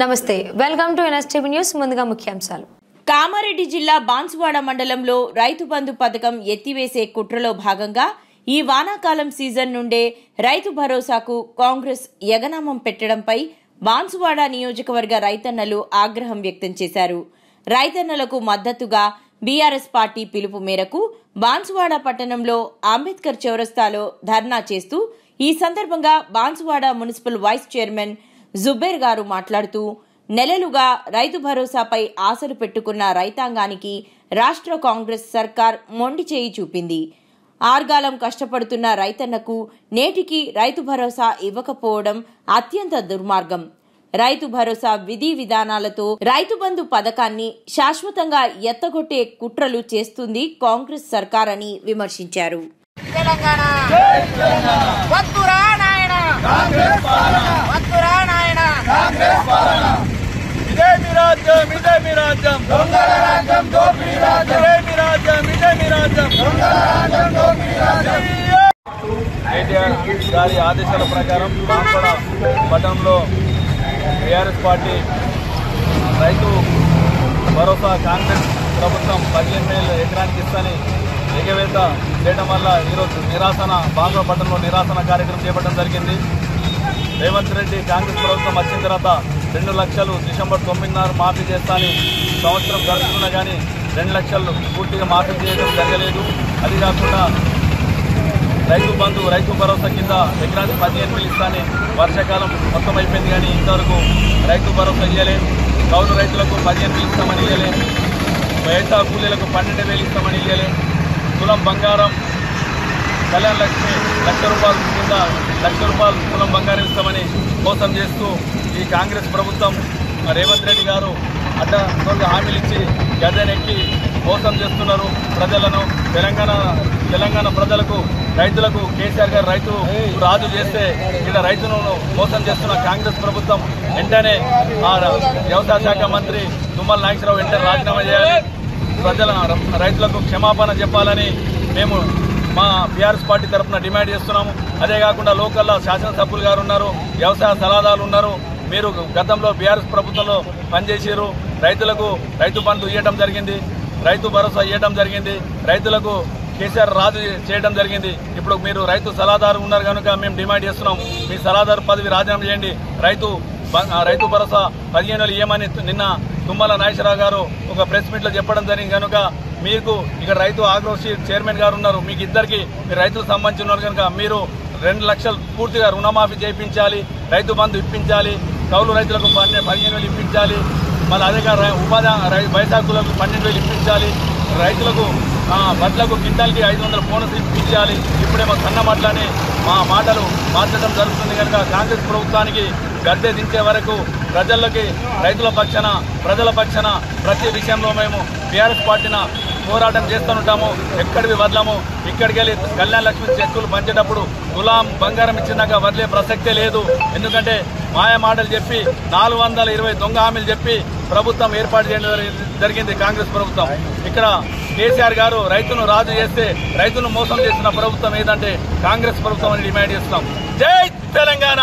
నమస్తే welcome to NSTV news ముందుగా ముఖ్యాంశాలు. కామారెడ్డి జిల్లా బాన్సువాడ మండలంలో రైతు బంధు పథకం ఎత్తివేసే కుట్రలో భాగంగా ఈ వానాకాలం సీజన్ నుండే రైతు భరోసాకు కాంగ్రెస్ యగనామం పెట్టడంపై బాన్సువాడ నియోజకవర్గ రైతన్నలు ఆగ్రహం వ్యక్తం చేశారు. రైతన్నలకు మద్దతుగా బీఆర్ఎస్ పార్టీ పిలుపు మేరకు బాన్సువాడ పట్టణంలో అంబేద్కర్ చౌరస్తాలో ధర్నా చేస్తూ ఈ సందర్భంగా Banswada municipal vice chairman Zubair గారు మాట్లాడుతూ నెలలుగా రైతు భరోసాపై ఆశలు పెట్టుకున్న రైతాంగానికి రాష్ట్ర కాంగ్రెస్ సర్కార్ మొండి చేయి చూపింది. ఆర్గాలం కష్టపడుతున్న రైతన్నకు నేటికి రైతు భరోసా ఇవ్వకపోవడం అత్యంత దుర్మార్గం. రైతు భరోసా విధి విధానాలతో రైతు బంధు పథకాన్ని శాశ్వతంగా ఎత్తగొట్టే కుట్రలు చేస్తుంది కాంగ్రెస్ సర్కార్ అని విమర్శించారు. తెలంగాణ! రాజ్యం ఇదే మీ రాజ్యం. దొంగల రాజ్యం దోపిడీ రాజ్యం. ఇదే మీ రాజ్యం ఇదే మీ రాజ్యం. దొంగల రాజ్యం దోపిడీ రాజ్యం. గారి ఆదేశాల ప్రకారం బాంపడ పట్టణంలో టీఆర్ఎస్ పార్టీ రైతు భరోసా కాంగ్రెస్ ప్రభుత్వం పదిహేను వేల ఎకరానికి ఇస్తని ఎగవేత చేయడం వల్ల ఈరోజు నిరాసన బాంబా పట్టణంలో నిరాసన కార్యక్రమం చేపట్టడం జరిగింది. రేవంత్ రెడ్డి కాంగ్రెస్ ప్రభుత్వం వచ్చిన తర్వాత రెండు లక్షలు డిసెంబర్ తొమ్మిదిన్నర మాఫీ చేస్తాను సంవత్సరం గడుస్తున్నా కానీ రెండు లక్షలు పూర్తిగా మాఫీ చేయడం జరగలేదు. అది కాకుండా రైతు బంధు రైతు భరోసా కింద ఎకరానికి పదిహేను వేలు ఇస్తాని వర్షాకాలం మొత్తం అయిపోయింది కానీ ఇంతవరకు రైతు భరోసా ఇవ్వలేదు కౌలు రైతులకు పదిహేను వేలు ఇస్తామని ఇవ్వలేదు బయట కూలీలకు పన్నెండు వేలు ఇస్తామని ఇవ్వలేదు తులం బంగారం కళ్యాణ లక్ష్మి లక్ష రూపాయల కింద లక్ష రూపాయలు తులం బంగారం ఇస్తామని మోసం చేస్తూ ఈ కాంగ్రెస్ ప్రభుత్వం రేవంత్ రెడ్డి గారు అడ్డ హామీలు ఇచ్చి గద్దెనెక్కి మోసం చేస్తున్నారు. ప్రజలను తెలంగాణ తెలంగాణ ప్రజలకు రైతులకు కేసీఆర్ గారు రైతు రాజు చేస్తే ఇక్కడ రైతును మోసం చేస్తున్న కాంగ్రెస్ ప్రభుత్వం వెంటనే ఆ వ్యవసాయ శాఖ మంత్రి తుమ్మల నాగేశ్వరరావు వెంటనే రాజీనామా చేయాలి. ప్రజల రైతులకు క్షమాపణ చెప్పాలని మేము మా బీఆర్ఎస్ పార్టీ తరఫున డిమాండ్ చేస్తున్నాము. అదే కాకుండా లోకల్లో శాసనసభ్యులు గారు ఉన్నారు వ్యవసాయ సలహాదారులు ఉన్నారు. మీరు గతంలో బీఆర్ఎస్ ప్రభుత్వంలో పనిచేసారు రైతులకు రైతు బంధు ఇవ్వడం జరిగింది. రైతు భరోసా ఇవ్వడం జరిగింది. రైతులకు కేసీఆర్ రాజు చేయడం జరిగింది. ఇప్పుడు మీరు రైతు సలహాదారు ఉన్నారు కనుక మేము డిమాండ్ చేస్తున్నాం. మీ సలహాదారు పదవి రాజీనామా చేయండి. రైతు రైతు భరోసా పదిహేను వేలు ఇవ్వమని నిన్న తుమ్మల నాగేశ్వరరావు గారు ఒక ప్రెస్ మీట్లో చెప్పడం జరిగింది కనుక మీకు ఇక్కడ రైతు ఆగ్రోష్ చైర్మన్ గారు ఉన్నారు. మీకు ఇద్దరికి మీరు రైతులకు సంబంధించి ఉన్నారు కనుక మీరు రెండు లక్షలు పూర్తిగా రుణమాఫీ చేయించాలి రైతు బంధు ఇప్పించాలి కౌలు రైతులకు పన్నె పదిహేను వేలు ఇప్పించాలి మళ్ళీ అదే రై- ఉపాధి వైశాఖులకు పన్నెండు వేలు ఇప్పించాలి రైతులకు ఆ, వడ్లకు ఐదు వందల బోనస్ ఇప్పించాలి. ఇప్పుడే మా సన్న మాటలని మా మాటలు మార్చడం జరుగుతుంది కనుక కాంగ్రెస్ ప్రభుత్వానికి గద్దె దించే వరకు ప్రజలకి రైతుల పక్షాన ప్రజల పక్షాన ప్రతి విషయంలో మేము టీఆర్ఎస్ పార్టీన పోరాటం చేస్తుంటాము ఎక్కడికి వదలము. ఇక్కడికి వెళ్ళి కళ్యాణ లక్ష్మి చెక్కులు పంచేటప్పుడు గులాం బంగారం ఇచ్చినాక వదిలే ప్రసక్తే లేదు. ఎందుకంటే మాయ మాటలు చెప్పి నాలుగు వందల ఇరవై దొంగ హామీలు చెప్పి ప్రభుత్వం ఏర్పాటు చేయడం జరిగింది కాంగ్రెస్ ప్రభుత్వం. ఇక్కడ కేసీఆర్ గారు రైతును రాజు చేస్తే రైతును మోసం చేసిన ప్రభుత్వం ఏదంటే కాంగ్రెస్ ప్రభుత్వం అని డిమాండ్ చేస్తున్నాం. జై తెలంగాణ!